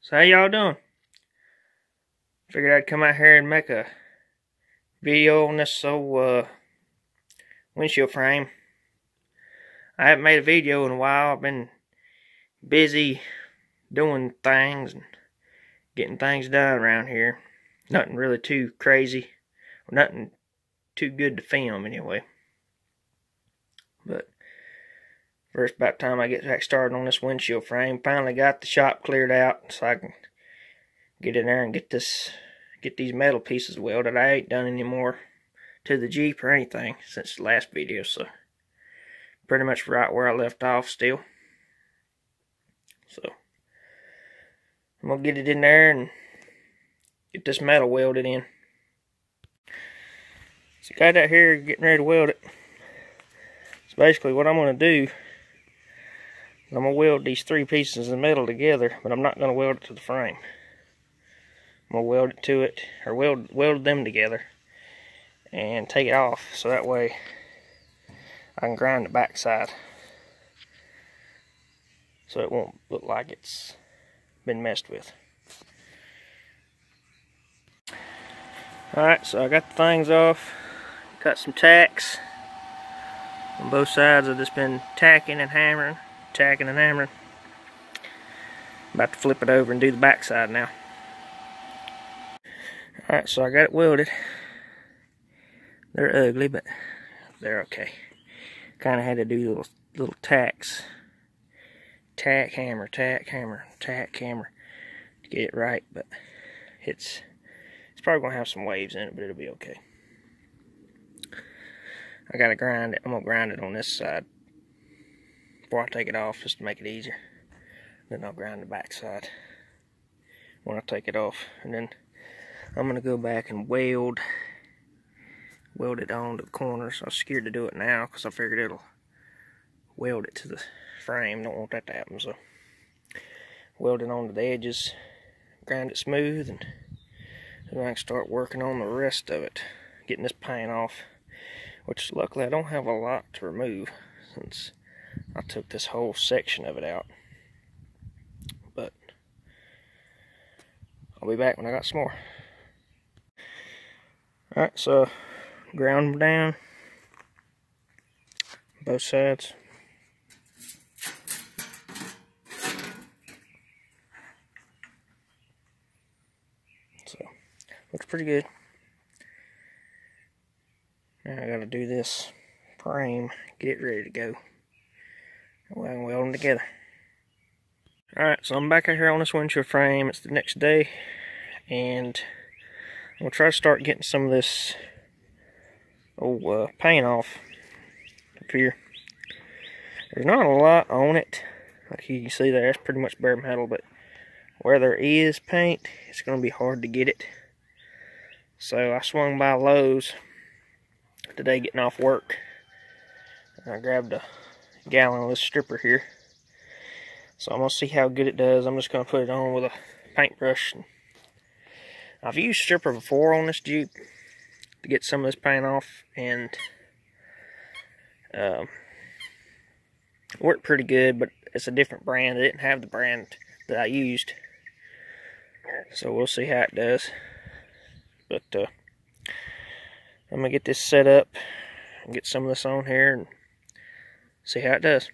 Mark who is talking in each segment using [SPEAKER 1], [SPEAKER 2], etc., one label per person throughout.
[SPEAKER 1] So how y'all doing? Figured I'd come out here and make a video on this old uh, windshield frame. I haven't made a video in a while. I've been busy doing things and getting things done around here. Nothing really too crazy. Nothing too good to film anyway. But first about time I get back started on this windshield frame. Finally got the shop cleared out so I can get in there and get this get these metal pieces welded. I ain't done any more to the Jeep or anything since the last video, so pretty much right where I left off still. So I'm gonna get it in there and get this metal welded in. So got out here getting ready to weld it. So basically what I'm gonna do I'm going to weld these three pieces of metal together, but I'm not going to weld it to the frame. I'm going to weld it to it, or weld, weld them together, and take it off, so that way I can grind the backside. So it won't look like it's been messed with. Alright, so I got the things off, cut some tacks on both sides. I've just been tacking and hammering tacking and hammering. About to flip it over and do the backside now. Alright, so I got it welded. They're ugly, but they're okay. Kind of had to do little little tacks. Tack, hammer, tack, hammer, tack, hammer to get it right, but it's it's probably gonna have some waves in it, but it'll be okay. I gotta grind it. I'm gonna grind it on this side before I take it off just to make it easier. Then I'll grind the backside when I take it off. And then I'm going to go back and weld weld it on the corners. I was scared to do it now because I figured it'll weld it to the frame. Don't want that to happen. So weld it onto the edges, grind it smooth, and then I can start working on the rest of it. Getting this paint off, which luckily I don't have a lot to remove since I took this whole section of it out. But I'll be back when I got some more. Alright, so ground them down both sides. So, looks pretty good. Now I gotta do this frame, get it ready to go. Weld them together. Alright, so I'm back out here on this windshield frame. It's the next day. And I'm going to try to start getting some of this old uh, paint off up here. There's not a lot on it. Like you can see there, it's pretty much bare metal. But where there is paint, it's going to be hard to get it. So I swung by Lowe's today getting off work. And I grabbed a gallon of this stripper here. So I'm going to see how good it does. I'm just going to put it on with a paintbrush. I've used stripper before on this Jeep to get some of this paint off and um, worked pretty good, but it's a different brand. It didn't have the brand that I used. So we'll see how it does. But uh, I'm going to get this set up and get some of this on here and see how it does.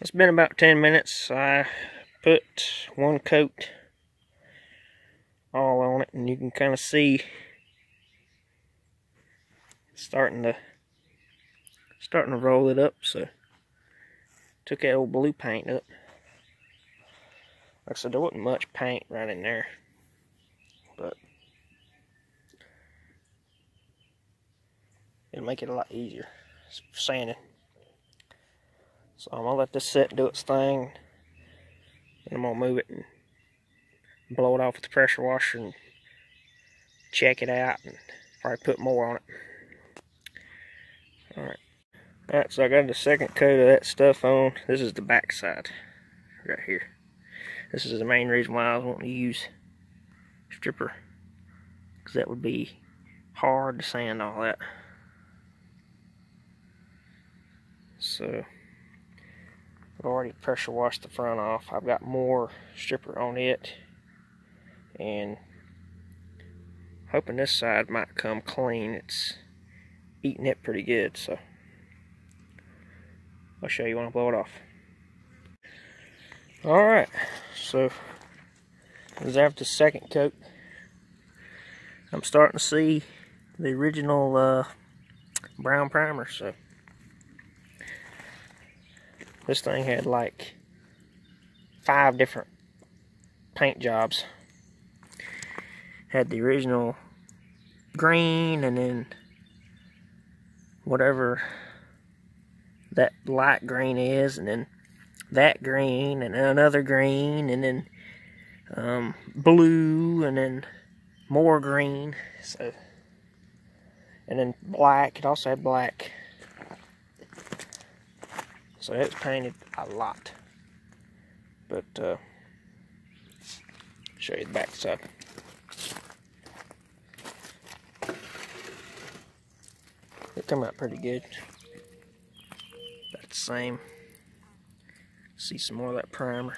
[SPEAKER 1] It's been about 10 minutes. I put one coat all on it and you can kind of see starting to starting to roll it up so took that old blue paint up like I said there wasn't much paint right in there but it'll make it a lot easier sanding so I'm going to let this set and do its thing. And I'm going to move it and blow it off with the pressure washer and check it out and probably put more on it. Alright. Alright, so I got the second coat of that stuff on. This is the back side right here. This is the main reason why I was wanting to use stripper. Because that would be hard to sand all that. So I've already pressure washed the front off. I've got more stripper on it. And hoping this side might come clean. It's eating it pretty good, so I'll show you when I blow it off. Alright, so as after the second coat, I'm starting to see the original uh, brown primer, so this thing had like five different paint jobs. Had the original green and then whatever that light green is and then that green and then another green and then um, blue and then more green so and then black it also had black so it's painted a lot but uh, show you the back side it come out pretty good the same. See some more of that primer.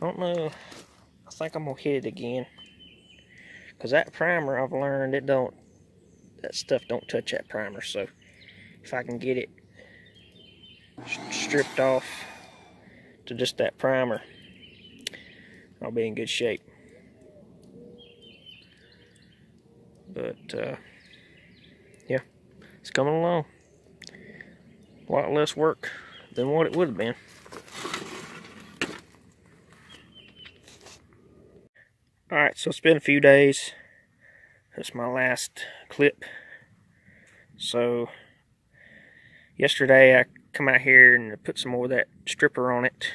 [SPEAKER 1] I don't know. I think I'm gonna hit it again. Cause that primer I've learned it don't that stuff don't touch that primer. So if I can get it stripped off to just that primer, I'll be in good shape. But uh, yeah, it's coming along a lot less work than what it would have been. Alright, so it's been a few days. That's my last clip. So, yesterday I come out here and put some more of that stripper on it.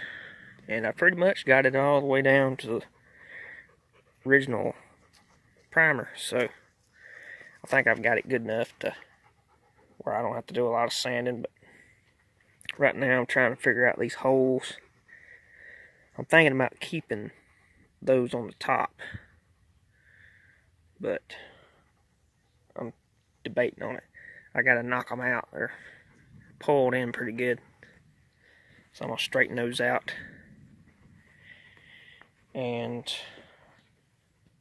[SPEAKER 1] And I pretty much got it all the way down to the original primer. So, I think I've got it good enough to where I don't have to do a lot of sanding. But right now I'm trying to figure out these holes. I'm thinking about keeping those on the top. But I'm debating on it. I gotta knock them out. They're pulled in pretty good. So I'm gonna straighten those out. And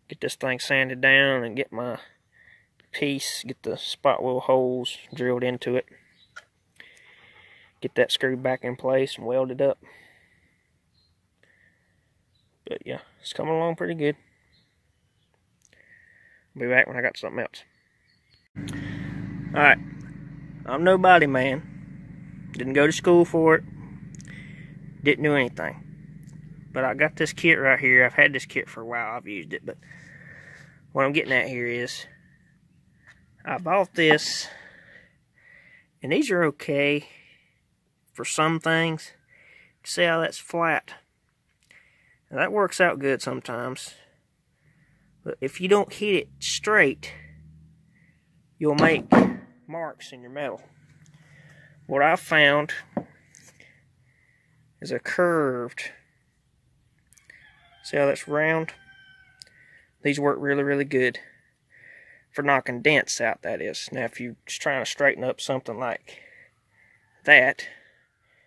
[SPEAKER 1] get this thing sanded down and get my piece, get the spot weld holes drilled into it get that screw back in place and weld it up. But yeah, it's coming along pretty good. I'll be back when I got something else. Alright, I'm nobody man. Didn't go to school for it. Didn't do anything. But I got this kit right here. I've had this kit for a while. I've used it. But what I'm getting at here is I bought this and these are okay for some things. See how that's flat? Now that works out good sometimes. But if you don't hit it straight, you'll make marks in your metal. What I've found is a curved. See how that's round? These work really, really good for knocking dents out, that is. Now, if you're just trying to straighten up something like that,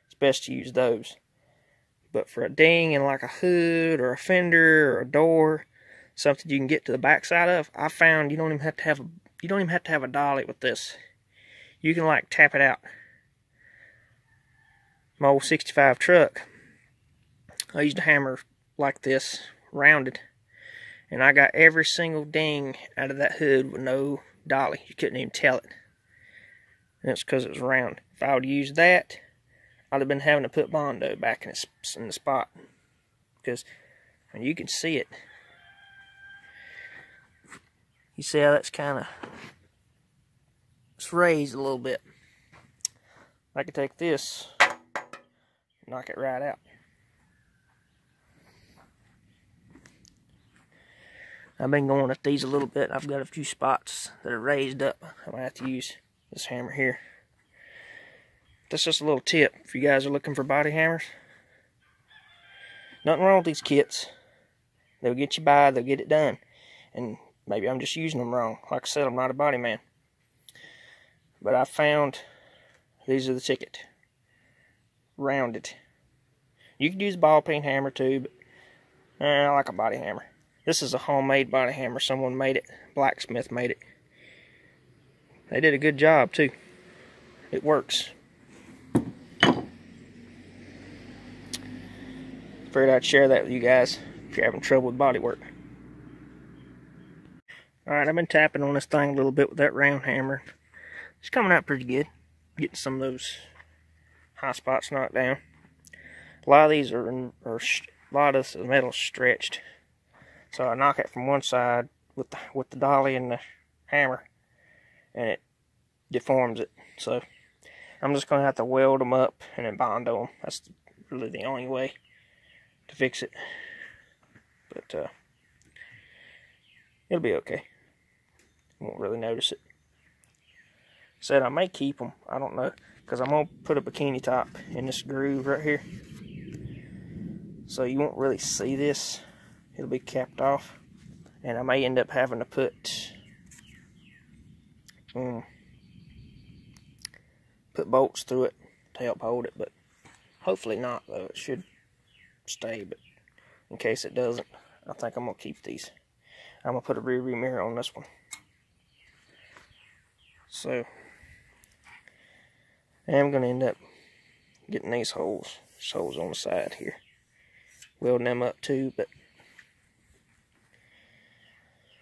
[SPEAKER 1] it's best to use those. But for a ding and like a hood or a fender or a door, something you can get to the backside of, I found you don't even have to have a you don't even have to have a dolly with this. You can like tap it out. My old 65 truck, I used a hammer like this, rounded, and I got every single ding out of that hood with no dolly. You couldn't even tell it. And it's because it was round. If I would use that, I'd have been having to put Bondo back in, its, in the spot. Because I you can see it. You see how that's kind of it's raised a little bit. I could take this, knock it right out. I've been going at these a little bit. I've got a few spots that are raised up. I might have to use this hammer here. That's just a little tip if you guys are looking for body hammers. Nothing wrong with these kits. They'll get you by, they'll get it done. And maybe I'm just using them wrong. Like I said, I'm not a body man. But I found these are the ticket. Rounded. You could use a ball peen hammer too, but uh, I like a body hammer. This is a homemade body hammer. Someone made it. Blacksmith made it. They did a good job too. It works. Figured I'd share that with you guys if you're having trouble with body work. Alright, I've been tapping on this thing a little bit with that round hammer. It's coming out pretty good. Getting some of those high spots knocked down. A lot of these are, are a lot of the metal stretched. So I knock it from one side with the, with the dolly and the hammer, and it deforms it. So I'm just going to have to weld them up and then bond them. That's really the only way to fix it. But uh, it'll be okay. Won't really notice it. Said I may keep them. I don't know. Because I'm going to put a bikini top in this groove right here. So you won't really see this. It'll be capped off. And I may end up having to put... Um, put bolts through it to help hold it. But hopefully not, though. It should stay. But in case it doesn't, I think I'm going to keep these. I'm going to put a rear view mirror on this one. So, I'm going to end up getting these holes, holes on the side here. Welding them up too, but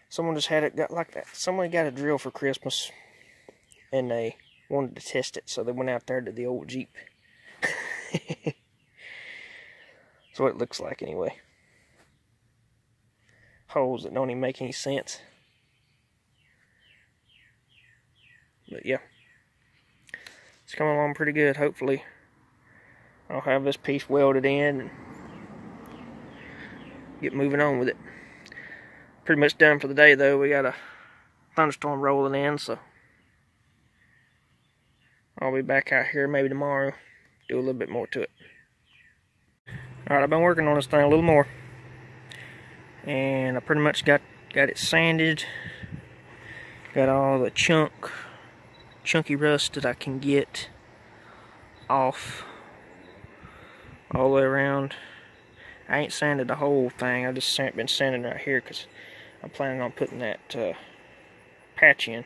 [SPEAKER 1] someone just had it got like that. Someone got a drill for Christmas and they wanted to test it, so they went out there to the old Jeep. That's what it looks like anyway. Holes that don't even make any sense. But yeah. It's coming along pretty good, hopefully. I'll have this piece welded in and get moving on with it. Pretty much done for the day though. We got a thunderstorm rolling in, so I'll be back out here maybe tomorrow, do a little bit more to it. Alright, I've been working on this thing a little more. And I pretty much got got it sanded. Got all the chunk chunky rust that I can get off all the way around. I ain't sanded the whole thing. I just been sanding right here because I'm planning on putting that uh, patch in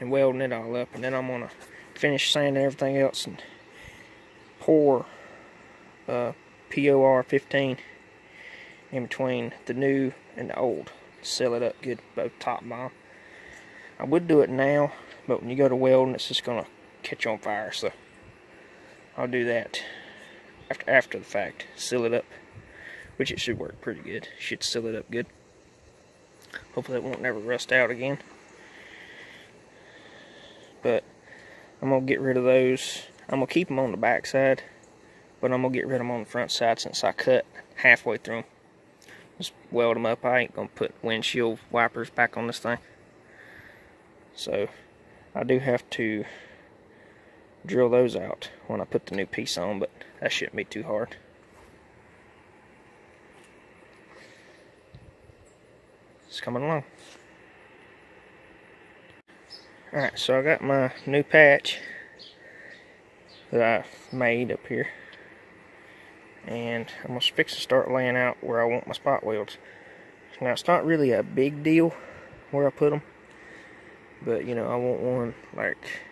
[SPEAKER 1] and welding it all up. And then I'm going to finish sanding everything else and pour uh, POR 15 in between the new and the old. Seal it up good both top and bottom. I would do it now but when you go to welding, it's just going to catch on fire. So I'll do that after, after the fact. Seal it up, which it should work pretty good. Should seal it up good. Hopefully it won't never rust out again. But I'm going to get rid of those. I'm going to keep them on the back side, but I'm going to get rid of them on the front side since I cut halfway through them. Just weld them up. I ain't going to put windshield wipers back on this thing. So I do have to drill those out when I put the new piece on, but that shouldn't be too hard. It's coming along. Alright, so I got my new patch that I made up here. And I'm going to fix to start laying out where I want my spot welds. Now, it's not really a big deal where I put them. But, you know, I want one like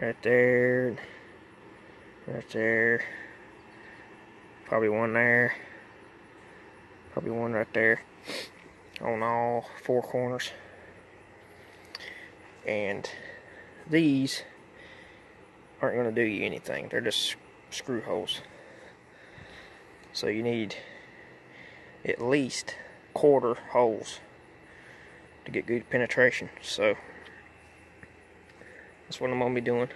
[SPEAKER 1] right there, right there, probably one there, probably one right there on all four corners. And these aren't going to do you anything. They're just screw holes. So you need at least quarter holes to get good penetration. So that's what I'm gonna be doing.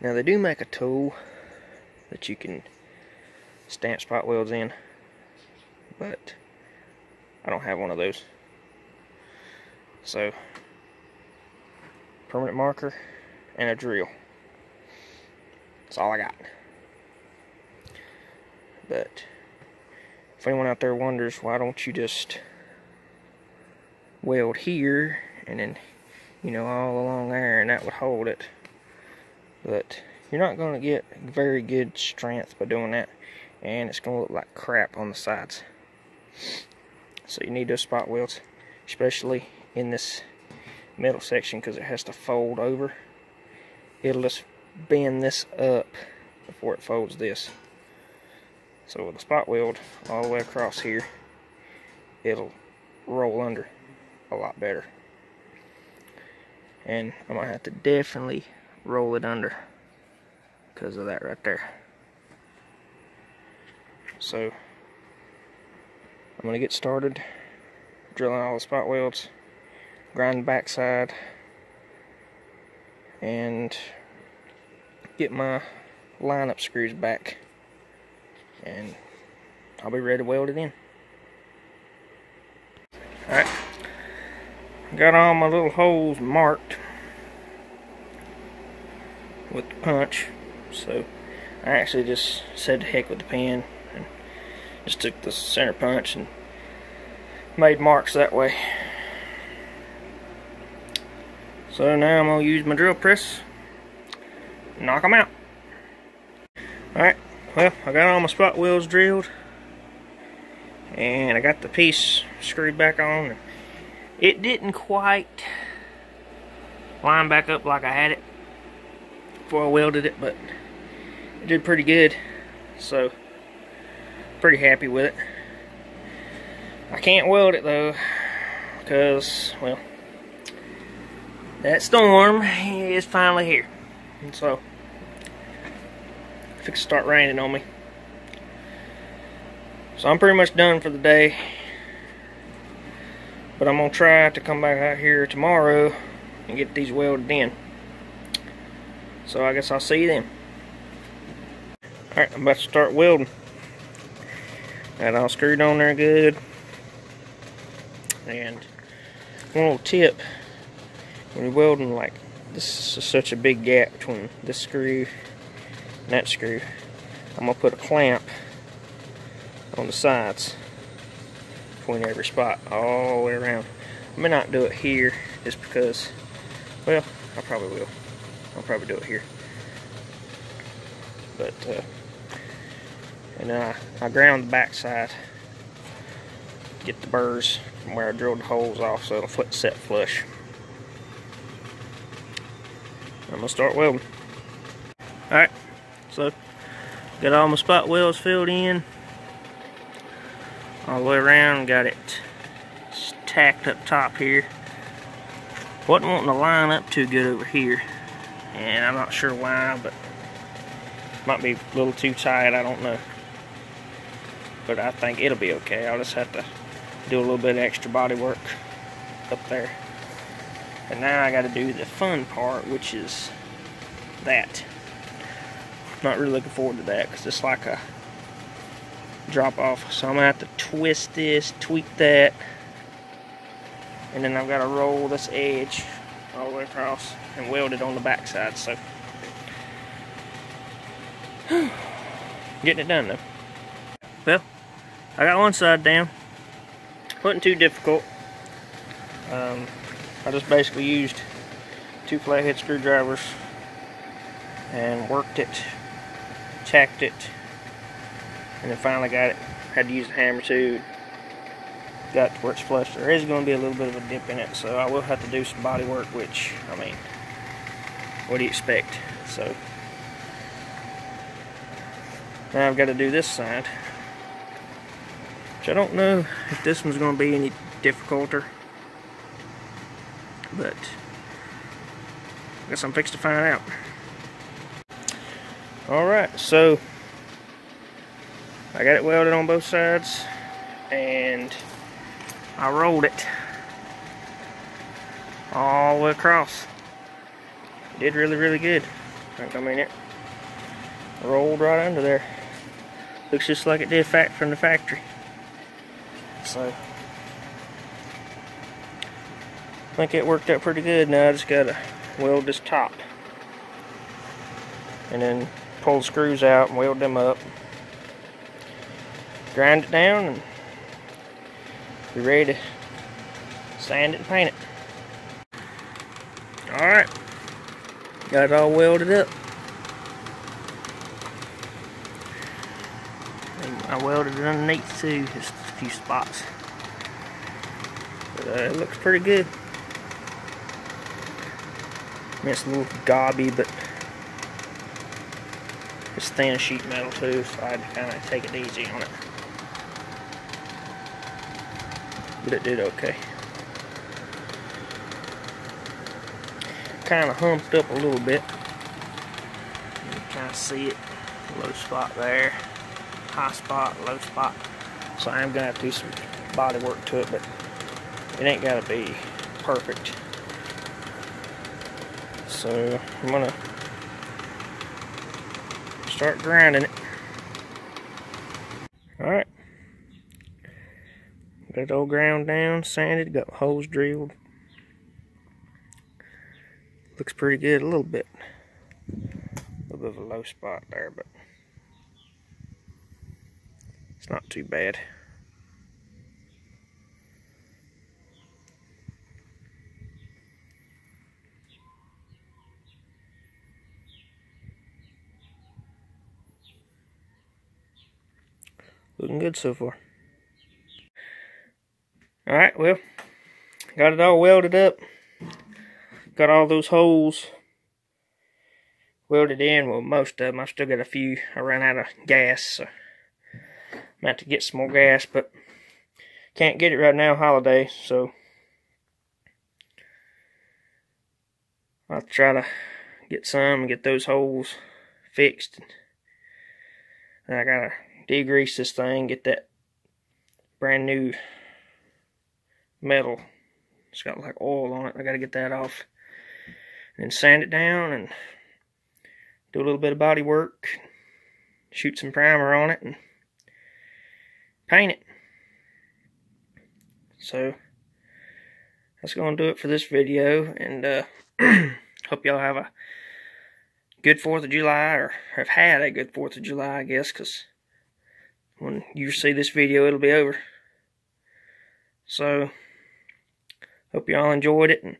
[SPEAKER 1] Now they do make a tool that you can stamp spot welds in, but I don't have one of those. So permanent marker and a drill. That's all I got. But if anyone out there wonders, why don't you just weld here and then you know all along there and that would hold it but you're not going to get very good strength by doing that. And it's going to look like crap on the sides. So you need those spot welds, especially in this middle section because it has to fold over. It'll just bend this up before it folds this. So with a spot weld all the way across here, it'll roll under a lot better. And I might have to definitely roll it under because of that right there. So I'm going to get started drilling all the spot welds, grind the backside, and get my lineup screws back and I'll be ready to weld it in. Alright, got all my little holes marked with the punch, so I actually just said to heck with the pen and just took the center punch and made marks that way. So now I'm going to use my drill press knock them out. Alright, well, I got all my spot welds drilled. And I got the piece screwed back on. It didn't quite line back up like I had it before I welded it, but it did pretty good. So, pretty happy with it. I can't weld it though, because, well, that storm is finally here. And so, if it start raining on me. So I'm pretty much done for the day. But I'm going to try to come back out here tomorrow and get these welded in. So I guess I'll see you then. Alright, I'm about to start welding. Got all screwed on there good. And one little tip, when you're welding like this is such a big gap between this screw and that screw. I'm going to put a clamp on the sides between every spot all the way around. I may not do it here just because, well, I probably will. I'll probably do it here. But, uh, and then I, ground the back side, get the burrs from where I drilled the holes off so it'll foot set flush. I'm gonna start welding. Alright, so got all my spot welds filled in all the way around, got it tacked up top here. Wasn't wanting to line up too good over here, and I'm not sure why, but might be a little too tight, I don't know. But I think it'll be okay. I'll just have to do a little bit of extra body work up there. And now I got to do the fun part, which is that. Not really looking forward to that because it's like a drop off. So I'm to have to twist this, tweak that. And then I've got to roll this edge all the way across and weld it on the backside. So getting it done though. Well, I got one side down. Wasn't too difficult. Um, I just basically used two flathead screwdrivers and worked it, tacked it, and then finally got it. Had to use the hammer too. Got to where it's flush. There is going to be a little bit of a dip in it, so I will have to do some body work, which, I mean, what do you expect? So, now I've got to do this side. Which I don't know if this one's going to be any difficulter. But I guess I'm fixed to find out. Alright, so I got it welded on both sides and I rolled it all the way across. Did really, really good. I mean, it rolled right under there. Looks just like it did from the factory. So, I think it worked out pretty good. Now I just gotta weld this top. And then pull the screws out and weld them up grind it down and be ready to sand it and paint it. Alright, got it all welded up. I welded it underneath too, just a few spots. But, uh, it looks pretty good. I mean, it's a little gobby, but it's thin sheet metal too, so I had to kind of take it easy on it. But it did okay. Kind of humped up a little bit. You kind of see it. Low spot there. High spot, low spot. So I am going to have to do some body work to it, but it ain't got to be perfect. So I'm going to start grinding it. Alright. Got it all ground down, sanded, got holes drilled. Looks pretty good, a little bit. A little bit of a low spot there, but it's not too bad. Looking good so far. Alright, well, got it all welded up. Got all those holes welded in. Well, most of them. I still got a few. I ran out of gas, so I'm to to get some more gas, but can't get it right now, holiday, so I'll try to get some and get those holes fixed. And I gotta degrease this thing, get that brand new metal. It's got like oil on it. I gotta get that off. And then sand it down and do a little bit of body work. Shoot some primer on it and paint it. So that's going to do it for this video. And uh, hope y'all have a good 4th of July or have had a good 4th of July, I guess, because when you see this video, it'll be over. So, hope y'all enjoyed it. And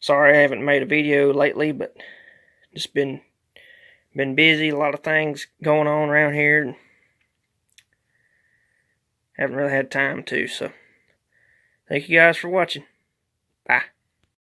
[SPEAKER 1] sorry I haven't made a video lately, but just been been busy. A lot of things going on around here. Haven't really had time to. So, thank you guys for watching. Bye.